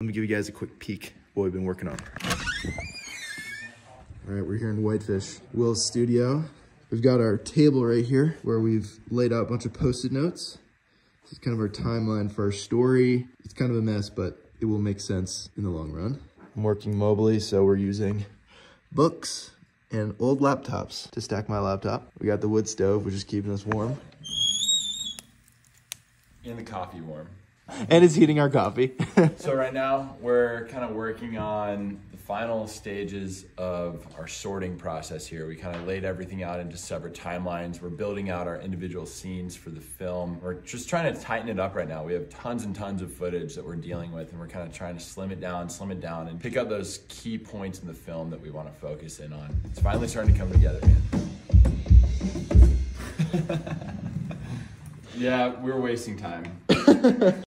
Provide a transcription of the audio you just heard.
Let me give you guys a quick peek what we've been working on. All right, we're here in Whitefish, Will's studio. We've got our table right here where we've laid out a bunch of post-it notes. This is kind of our timeline for our story. It's kind of a mess, but it will make sense in the long run. I'm working mobily, so we're using books and old laptops to stack my laptop. We got the wood stove, which is keeping us warm. And the coffee warm. And it's heating our coffee. So right now we're kind of working on the final stages of our sorting process here. We kind of laid everything out into separate timelines. We're building out our individual scenes for the film. We're just trying to tighten it up right now. We have tons and tons of footage that we're dealing with and we're kind of trying to slim it down, slim it down and pick up those key points in the film that we want to focus in on. It's finally starting to come together, man. yeah, we're wasting time.